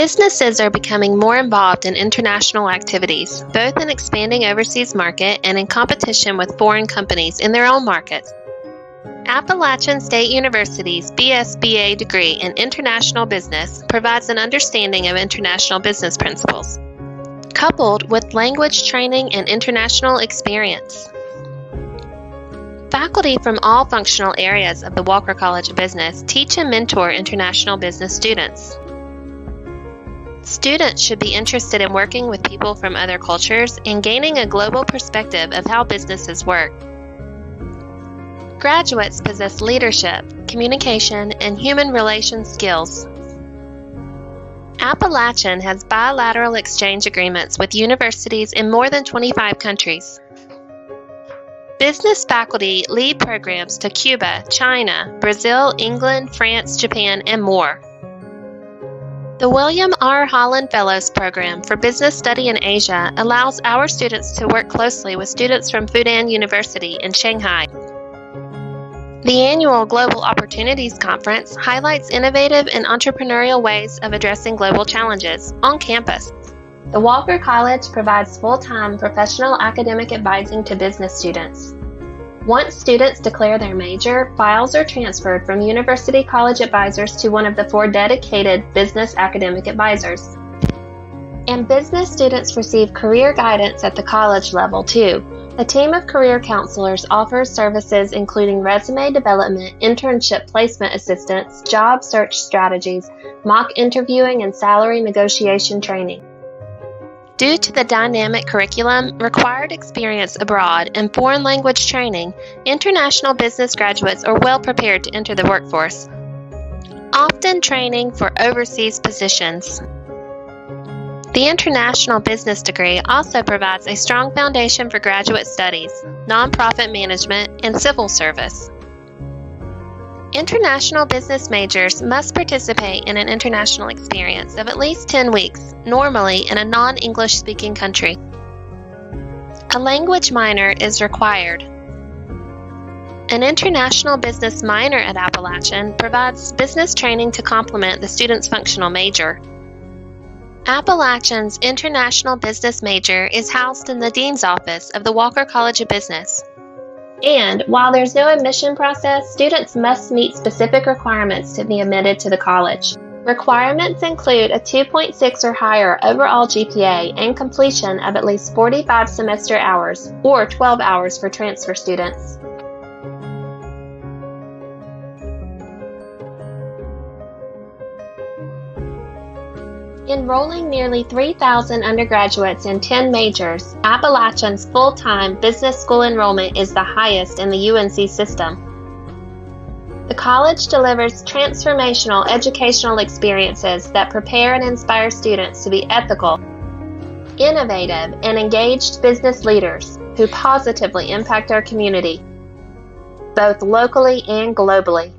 Businesses are becoming more involved in international activities, both in expanding overseas market and in competition with foreign companies in their own markets. Appalachian State University's BSBA degree in International Business provides an understanding of international business principles, coupled with language training and international experience. Faculty from all functional areas of the Walker College of Business teach and mentor international business students. Students should be interested in working with people from other cultures and gaining a global perspective of how businesses work. Graduates possess leadership, communication, and human relations skills. Appalachian has bilateral exchange agreements with universities in more than 25 countries. Business faculty lead programs to Cuba, China, Brazil, England, France, Japan, and more. The William R. Holland Fellows Program for Business Study in Asia allows our students to work closely with students from Fudan University in Shanghai. The annual Global Opportunities Conference highlights innovative and entrepreneurial ways of addressing global challenges on campus. The Walker College provides full time professional academic advising to business students. Once students declare their major, files are transferred from University College Advisors to one of the four dedicated business academic advisors. And business students receive career guidance at the college level too. A team of career counselors offers services including resume development, internship placement assistance, job search strategies, mock interviewing, and salary negotiation training. Due to the dynamic curriculum, required experience abroad, and foreign language training, international business graduates are well prepared to enter the workforce, often training for overseas positions. The International Business degree also provides a strong foundation for graduate studies, nonprofit management, and civil service. International business majors must participate in an international experience of at least 10 weeks, normally in a non English speaking country. A language minor is required. An international business minor at Appalachian provides business training to complement the student's functional major. Appalachian's international business major is housed in the Dean's Office of the Walker College of Business. And while there's no admission process, students must meet specific requirements to be admitted to the college. Requirements include a 2.6 or higher overall GPA and completion of at least 45 semester hours, or 12 hours for transfer students. Enrolling nearly 3,000 undergraduates in 10 majors, Appalachian's full time business school enrollment is the highest in the UNC system. The college delivers transformational educational experiences that prepare and inspire students to be ethical, innovative, and engaged business leaders who positively impact our community, both locally and globally.